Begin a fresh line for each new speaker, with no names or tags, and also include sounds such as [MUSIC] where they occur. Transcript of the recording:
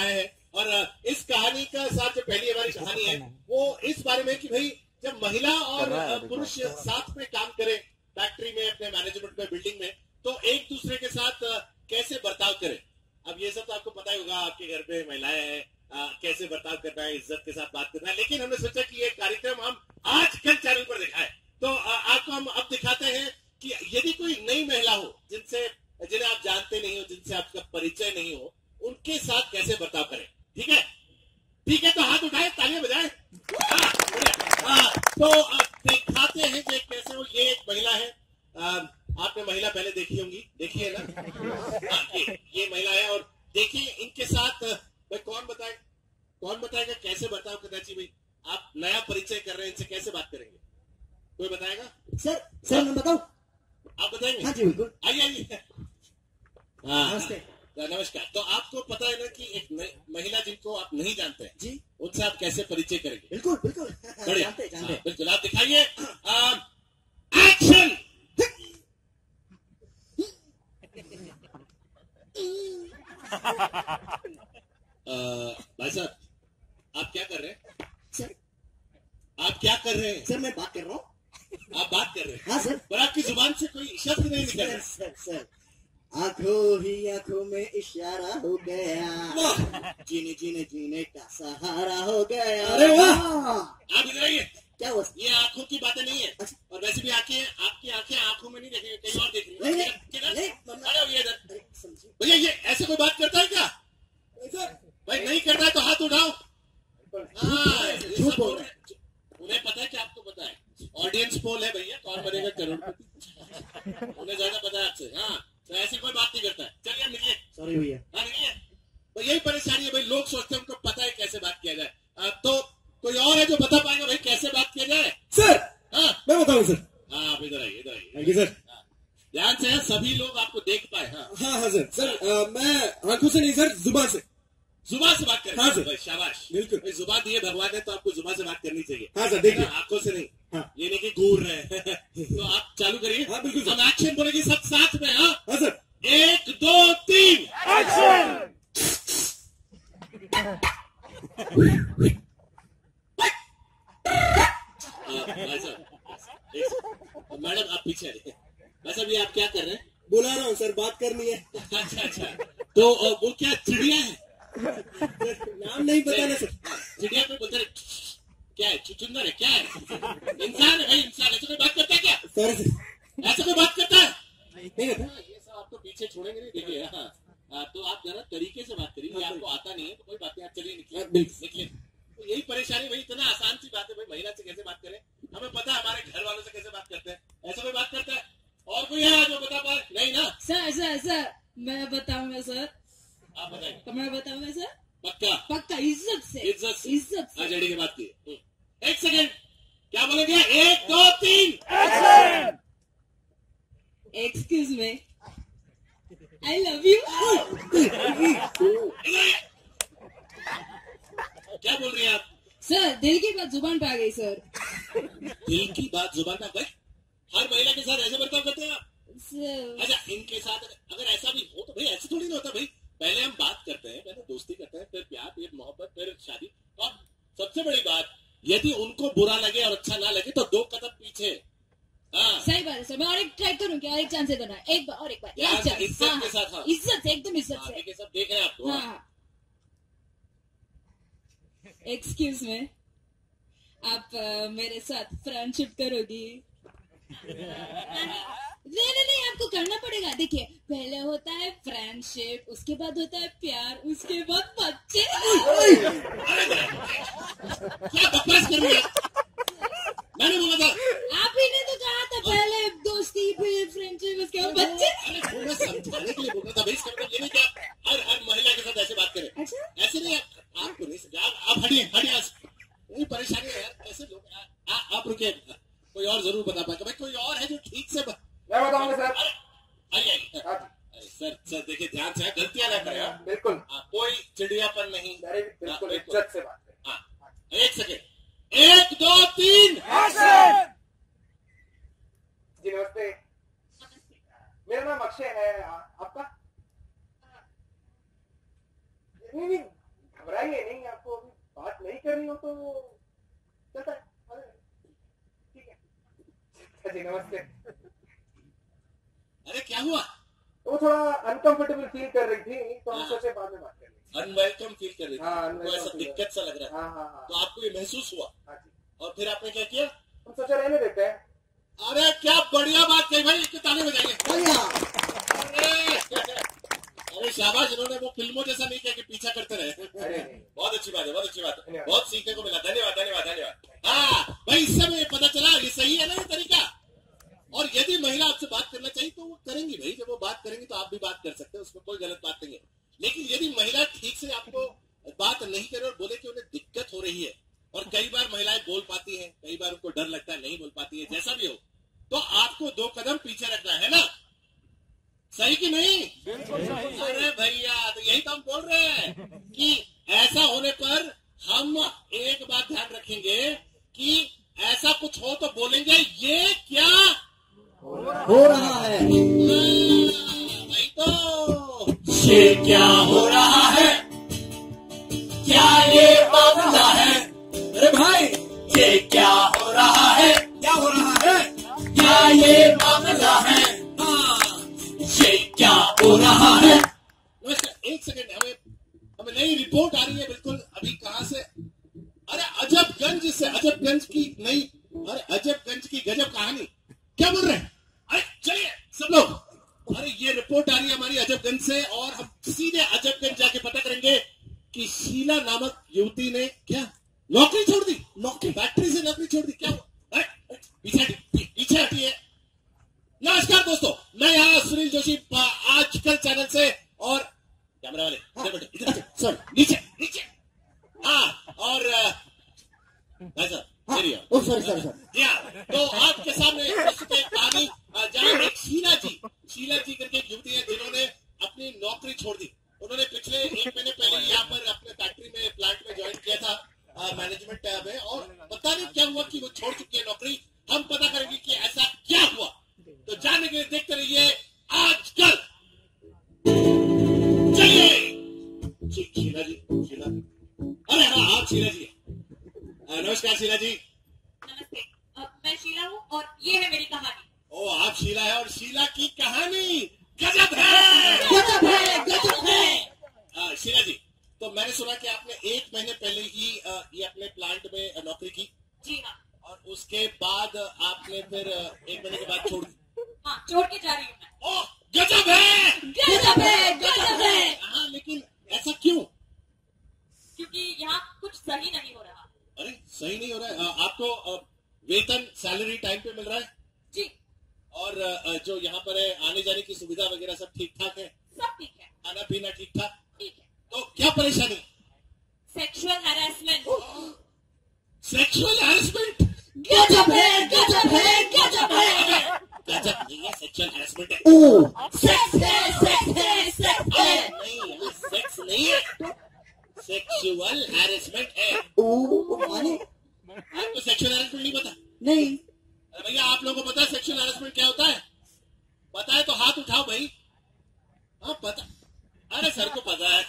बनाया है। और इस कहानी का साथ जो पहली हमारी कहानी है वो इस बारे में कि भाई जब महिला और पुरुष साथ में काम करे फैक्ट्री में अपने मैनेजमेंट में बिल्डिंग में तो एक दूसरे के साथ कैसे बर्ताव करें? अब ये सब तो आपको पता ही होगा आपके घर पे महिलाएँ हैं कैसे बर्ताव करना है इज़्ज़त के साथ बात करना है लेकिन हमने सोचा कि ये कार्यक्रम हम उनके साथ कैसे बर्ताव करें? ठीक है? ठीक है तो हाथ उठाए तालियाँ बजाए। हाँ, हाँ, तो दिखाते हैं कि कैसे हो। ये एक महिला है। आ, आपने महिला पहले देखी होंगी। देखी है ना। हाँ, ये, ये महिला है और देखिए इनके साथ भाई कौन बताए? कौन बताएगा कैसे बर्ताव करना चाहिए भाई? आप नया परिचय कर रहे हैं इनसे कैसे बात करेंगे? कोई बताएगा?
सर सर मैं बताऊँ?
आप बताएँगे?
हाँ जी बिल्कुल।
आइए आइए। हाँ। नमस्ते। नमस्कार। तो आपको पता है ना कि एक महिला जिनको आप नहीं जानते हैं
जी।
उनसे आप कैसे परिचय करेंगे?
बिल्कुल बिल्कुल। [LAUGHS]
बढ़िया। जानते, जानते। हाँ, बिल्कुल। आप दिखाइए। एक्शन [LAUGHS] भाई साहब आप क्या कर रहे हैं?
सर।
आप क्या कर रहे हैं?
सर मैं बात कर रहा हूँ।
आप बात कर रहे हैं।
हाँ सर।
पर आपकी ज़ुबान से कोई शब्द नहीं निकल रहा।
Sir sir. आँखों ही आँखों में इशारा हो गया। जीने जीने जीने का सहारा हो गया।
अरे वाह। आप इधर आइए
क्या हुआ?
ये आँखों की बातें नहीं है। अच्छा। और वैसे भी आँखें आपकी आँखें आँखों में नहीं देखेंगे कहीं और देख
रही है
भैया ये ऐसे कोई बात करता है क्या भाई नहीं करता है तो हाथ उठाओ हाँ, उन्हें पता है कि आपको पता है ऑडियंस पोल है भैया कौन बनेगा करोड़पति उन्हें ज़्यादा पता है आपसे हाँ तो ऐसी कोई बात नहीं करता है चलिए
भैया
हाँ। तो यही परेशानी है भाई लोग सोचते हैं उनको पता है कैसे बात किया जाए। तो कोई और है जो बता पाएगा भाई कैसे बात किया जाए?
सर!
हाँ।
मैं बताऊँ सर?
हाँ आप इधर आइए इधर
आइए। सर
हाँ। ध्यान से सभी लोग आपको देख पाए हाँ।
हाँ हाँ सर। सर मैं आँखों से नहीं सर ज़ुबान से।
ज़ुबान से बात करें
हाँ? सर।
शाबाश।
बिल्कुल।
ज़ुबान दिए भगवान है तो आपको ज़ुबान से बात करनी चाहिए।
हाँ सर देखिए।
आँखों से नहीं।
हाँ।
ये नहीं कि घूर रहे [LAUGHS] तो आप चालू करिए।
हाँ बिल्कुल
हम एक्शन बोलेंगे सब साथ में हाँ।
हाँ सर।
एक दो
एक्शन
मैडम आप पीछे साहब ये आप क्या कर रहे हैं?
बुला रहा हूँ सर बात करनी है।
अच्छा अच्छा। तो वो क्या चिड़िया है?
नाम नहीं पता ना सर।
चिड़िया को बोलते क्या है? चुचुंदर है? क्या है? इंसान है भाई इंसान ऐसे कोई बात करता है क्या?
सर
ऐसे कोई बात करता है?
नहीं करता
हाँ, ये सब आपको पीछे छोड़ेंगे नहीं। देखिए हाँ। तो आप जरा तरीके से बात करिए आपको आता नहीं है तो कोई बात नहीं आप चलिए निकलिए। निकलिए। तो यही परेशानी भाई इतना आसान सी बात है भाई महिला से कैसे बात करें? हमें पता है हमारे घर वालों से कैसे बात करते हैं। ऐसा कोई बात करता है? और कोई है जो बता पाए? नहीं ना?
सर सर सर मैं बताऊँगा सर।
आप बताइए।
तो मैं बताऊँगा सर?
पक्का?
पक्का इज़्ज़त से।
इज़्ज़त से।
इज़्ज़त से।
जड़ी की बात की। हम्म। एक सेकेंड। क्या बोलोगे? एक दो तीन।
Excuse me I love you
क्या बोल रही हैं आप
सर दिल की बात ज़ुबान पे आ गई सर।
दिल की बात ज़ुबान पे आ गई? हर महिला के साथ ऐसे बर्ताव करते हैं आप? अच्छा इनके साथ अगर ऐसा भी हो तो भाई ऐसे थोड़ी ना होता भाई। पहले हम बात करते हैं पहले दोस्ती करते हैं फिर प्यार फिर मोहब्बत फिर शादी। और सबसे बड़ी बात यदि उनको बुरा लगे और अच्छा ना लगे तो दो कदम पीछे।
हाँ। सही बात है सर। मैं और एक ट्राई करूँ क्या एक चांस देना एक बार और एक बार। एक चांस
इज़्ज़त हाँ, के साथ हाँ।
इज़्ज़त एकदम इज़्ज़त से।
देख रहे हैं आपको
हाँ एक्सक्यूज में आप uh, मेरे साथ फ्रेंडशिप करोगी। नहीं नहीं नहीं आपको करना पड़ेगा। देखिए पहले होता है फ्रेंडशिप उसके बाद होता है प्यार उसके बाद बच्चे।
क्या बकवास कर रही मैंने बोला था।
आप ही ने तो कहा था पहले दोस्ती फिर फ्रेंडशिप उसके बाद बच्चे।
समझाने के लिए बोल था भाई इसका मतलब ये नहीं क्या हर हर महिला के साथ ऐसे बात करें
अच्छा
ऐसे नहीं आपको नहीं समझा आप हटिए हटिए नहीं परेशानी है यार कैसे लोग आप रुकिए कोई और ज़रूर बता पाएगा भाई कोई और है जो ठीक से
मैं बताऊँगा सर।
आइए हाँ सर सर देखिए ध्यान से गलतियाँ ना करें हाँ।
बिल्कुल।
हाँ, कोई चिड़ियापन नहीं।
बिल्कुल इज़्ज़त से बात करें।
हाँ एक सेकेंड। एक दो तीन।
जी नमस्ते। मेरा नाम अक्षय है। आपका? नहीं नहीं घबराइए नहीं आपको अभी बात नहीं करनी हो तो चलता है। जी नमस्ते।
अरे क्या हुआ?
वो थोड़ा अनकंफर्टेबल फील कर रही थी तो हम। सोचे बाद में बात कर लेंगे
अनवेलकम फील कर रही थी।
हाँ,
तो ऐसा दिक्कत सा लग रहा है
हाँ हाँ।
तो आपको ये महसूस हुआ? और फिर आपने क्या किया?
हम सोचा रहने देते हैं।
अरे क्या बढ़िया बात कही भाई इसके बजाइए।
बढ़िया।
अरे अरे शाबाश इन्होंने वो फ़िल्मों जैसा नहीं किया कि पीछा करते रहे। बहुत अच्छी बात है बहुत अच्छी बात है। बहुत सीखने को मिला। धन्यवाद धन्यवाद धन्यवाद। हाँ भाई इससे हमें पता चला ये सही है ना ये तरीका और यदि महिला आपसे बात करना चाहिए तो वो करेंगी भाई जब वो बात करेंगी तो आप भी बात कर सकते हैं उसमें कोई गलत बात नहीं है लेकिन यदि महिला ठीक से आपको बात नहीं करे और बोले कि उन्हें दिक्कत हो रही है और कई बार महिलाएँ बोल पाती बार उनको डर लगता है नहीं बोल पाती है जैसा भी हो। तो आपको दो कदम पीछे रखना है ना? सही कि नहीं? अरे भैया तो यही तो हम बोल रहे हैं कि ऐसा होने पर हम एक बात ध्यान रखेंगे कि ऐसा कुछ हो तो बोलेंगे ये क्या
हो रहा है?
भाई तो।
ये क्या हो रहा है? क्या ये मामला है? अरे भाई ये क्या रहा है।
एक सेकंड हमें हमें नई रिपोर्ट आ रही है, बिल्कुल। अभी कहाँ से? अरे अजबगंज से, अजबगंज की नई अरे अजबगंज की गजब कहानी। क्या बोल रहे हैं? अरे चलिए, सब लोग। अरे ये रिपोर्ट आ रही है हमारी अजबगंज से, और हम सीधे अजबगंज जाके पता करेंगे कि शीला नामक युवती ने क्या नौकरी छोड़ दी नौकरी फैक्ट्री से नौकरी छोड़ दी क्या हुआ अरे, अरे, पीछे हटी पीछे हटिए नमस्कार दोस्तों मैं यहाँ सुनील जोशी आ- आजकल चैनल से और कैमरा वाले इधर बैठो इधर बैठो सर नीचे नीचे हाँ और अ, भाई साहब मेरी ओर।
ओ सॉरी सॉरी सॉरी
जी हाँ तो आपके सामने कहानी जहाँ एक शीला जी शीला जी करके एक युवती है जिन्होंने अपनी नौकरी छोड़ दी। उन्होंने पिछले एक महीने पहले यहाँ पर अपने फैक्ट्री में प्लांट में ज्वाइन किया था मैनेजमेंट में और पता नहीं क्या हुआ कि वो छोड़ चुकी है नौकरी। हम पता करेंगे शीला जी।
नमस्ते। मैं शीला हूँ और ये है मेरी कहानी।
ओ आप शीला है और शीला की कहानी गजब है
गजब है गजब है
आ, शीला जी तो मैंने सुना कि आपने एक महीने पहले ही आ, ये अपने प्लांट में आ, नौकरी की
जी हाँ
और उसके बाद आपने फिर आ, एक महीने के बाद छोड़ दी
हाँ छोड़ के जा रही हूँ मैं
ओ गजब है
गजब है गजब है
हाँ लेकिन ऐसा क्यों
क्योंकि यहाँ कुछ सही नहीं हो रहा
अरे सही नहीं हो रहा है आ, आपको वेतन सैलरी टाइम पे मिल रहा है?
जी।
और जो यहाँ पर है आने जाने की सुविधा वगैरह सब ठीक ठाक है?
सब ठीक है।
खाना पीना ठीक ठाक?
ठीक है।
तो क्या परेशानी?
सेक्सुअल हैरेसमेंट
सेक्सुअल हैरेसमेंट
गजब है गजब है गजब है
गजब नहीं है सेक्सुअल हैरेसमेंट है।
ओ
सेक्स है सेक्स है सेक्स है
नहीं सेक्स नहीं है। सेक्सुअल हैरेसमेंट है।
ओ माने
सेक्सुअल हैरेसमेंट नहीं। अरे भैया आप लोगों को पता है सेक्शुअल हेरासमेंट क्या होता है? पता है तो हाथ उठाओ भाई। हाँ पता अरे सर को पता है?